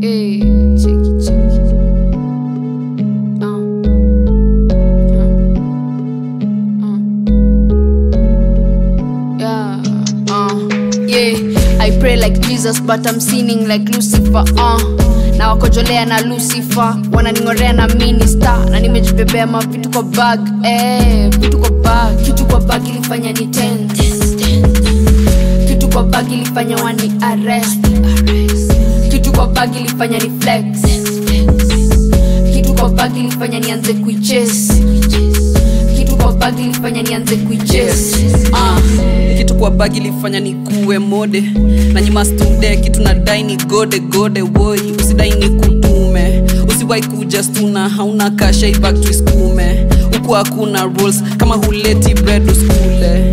Hey, check it, check it. Yeah, uh, yeah. I pray like Jesus but I'm sinning like Lucifer. Uh. na wakojolea na Lucifer. Wananing'orea na minister. Na nimejibebea mavitu kwa bag. Eh, vitu kwa bag. Kitu kwa bag ilifanya ni tent kitu kwa bag ilifanya wani arrest bag ilifanya ni flex. Kitu kwa bag ilifanya nianze kuiches kitu kwa bag ilifanya nianze kuichase. Uh. kitu kwa bagi ilifanya ni kuwe mode. Na nyuma stude kitu nadai ni gode gode woi. Usidai ni kutume. Usiwai kuja stuna hauna kasha ibak tuiskume huku hakuna rules. Kama huleti bread uskule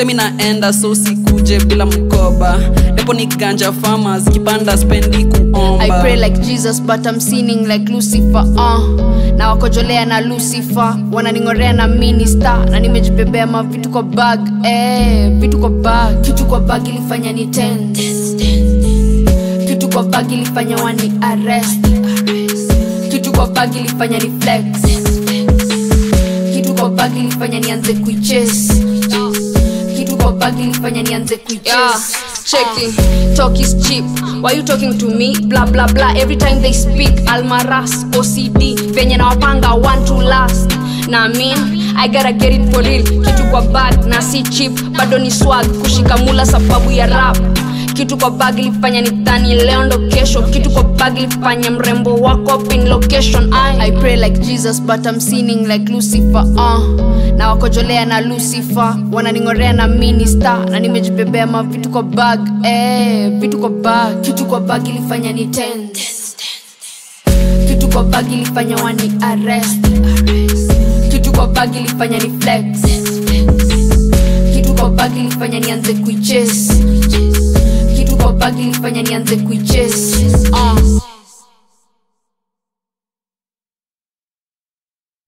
Ai, temi naenda so sikuje bila mkoba. Depo ni ganja farmers kipanda spendi kuomba. I pray like Jesus but I'm sinning like Lucifer uh. na wakojolea na Lucifer wananing'orea na minister. Na nimejibebea mavitu kwa bag eh, vitu kwa bag. Kitu kwa bag ilifanya ni tent kitu kwa bag ilifanya wani arrest. Kitu kwa bag ilifanya ni flex. Kitu kwa bag ilifanya nianze kuichase kitu kwa bag ilifanya nianze kuichase Yeah, checking. Talk is cheap. Why you talking to me? Blah blah blah. Every time they speak, Almaras, OCD. Venye na wapanga want to last. Na mean, I gotta get it for real. Kitu kwa bag na si cheap, bado ni swag. Kushika mula sababu ya rap. Kitu kwa bag ilifanya ni dhani leo ndo kesho. Kitu kwa bag ilifanya mrembo wako up in location. I, I pray like Jesus but I'm sinning like Lucifer uh. na wakojolea na Lucifer wananing'orea na minister na nimejibebea mavitu kwa bag eh, vitu kwa bag kitu kwa bag ilifanya ni ten kitu kwa bag ilifanya wani arrest kitu kwa bag ilifanya ni flex kitu kwa bag ilifanya nianze kuichase kwa ilifanya nianze kuichase uh.